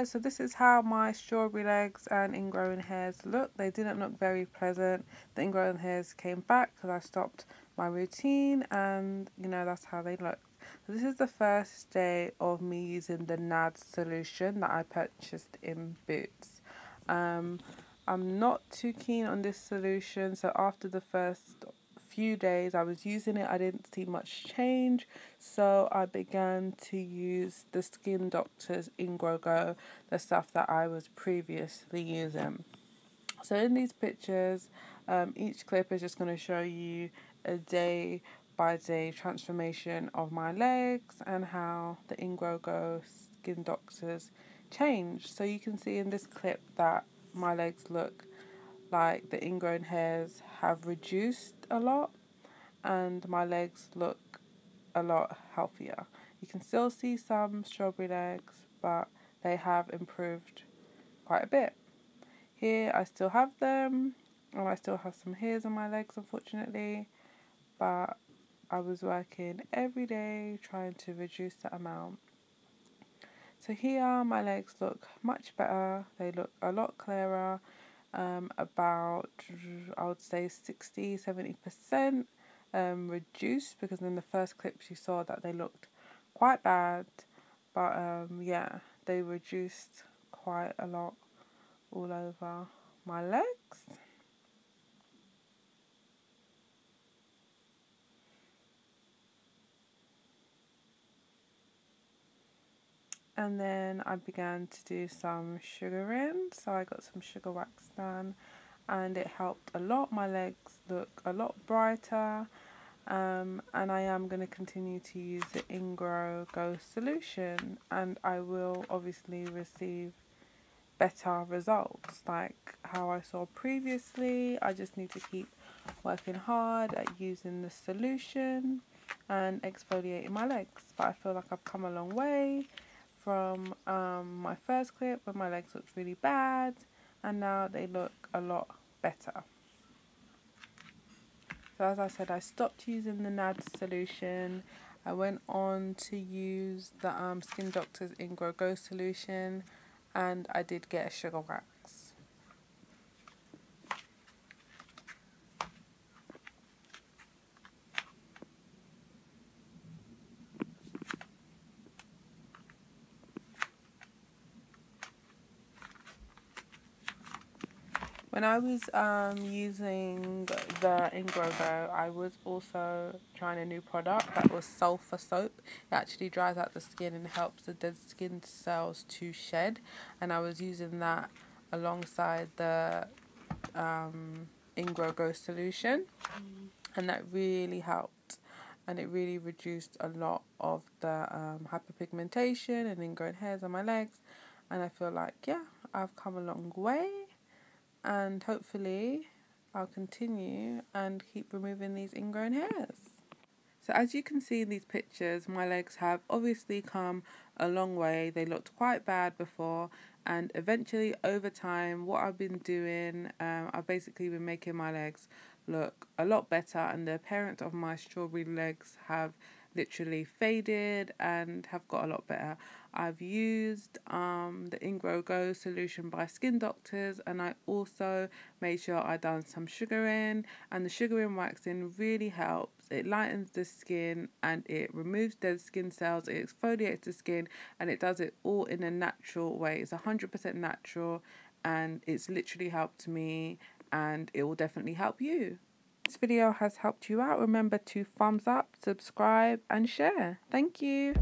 guys, so this is how my strawberry legs and ingrown hairs look. They didn't look very pleasant. The ingrown hairs came back because I stopped my routine and you know that's how they look. So this is the first day of me using the NAD solution that I purchased in Boots. Um, I'm not too keen on this solution so after the first few days I was using it I didn't see much change so I began to use the Skin Doctors Ingrow the stuff that I was previously using. So in these pictures um, each clip is just going to show you a day by day transformation of my legs and how the Ingrow Skin Doctors changed so you can see in this clip that my legs look like the ingrown hairs have reduced a lot and my legs look a lot healthier. You can still see some strawberry legs, but they have improved quite a bit. Here I still have them, and I still have some hairs on my legs, unfortunately, but I was working every day trying to reduce that amount. So here my legs look much better, they look a lot clearer, um, about I would say 60 70% um, reduced because in the first clips you saw that they looked quite bad but um, yeah they reduced quite a lot all over my legs and then I began to do some sugaring. So I got some sugar wax done and it helped a lot. My legs look a lot brighter um, and I am going to continue to use the Ingrow Go solution and I will obviously receive better results. Like how I saw previously I just need to keep working hard at using the solution and exfoliating my legs. But I feel like I've come a long way from um, my first clip when my legs looked really bad and now they look a lot better. So as I said, I stopped using the NAD solution. I went on to use the um, Skin Doctors Ingrow Go solution and I did get a sugar wax. When I was um, using the Ingrow I was also trying a new product that was sulfur soap. It actually dries out the skin and helps the dead skin cells to shed. And I was using that alongside the um, Ingrow solution. And that really helped. And it really reduced a lot of the um, hyperpigmentation and ingrown hairs on my legs. And I feel like, yeah, I've come a long way and hopefully I'll continue and keep removing these ingrown hairs. So as you can see in these pictures, my legs have obviously come a long way. They looked quite bad before and eventually over time what I've been doing, um, I've basically been making my legs look a lot better and the appearance of my strawberry legs have literally faded and have got a lot better. I've used um, the Ingrow Go solution by Skin Doctors and I also made sure I done some sugaring and the sugaring waxing really helps. It lightens the skin and it removes dead skin cells, it exfoliates the skin and it does it all in a natural way. It's 100% natural and it's literally helped me and it will definitely help you this video has helped you out, remember to thumbs up, subscribe and share. Thank you.